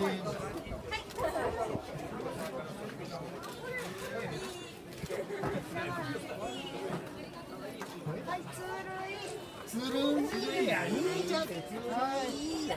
はい。つるいやいいじゃんつるい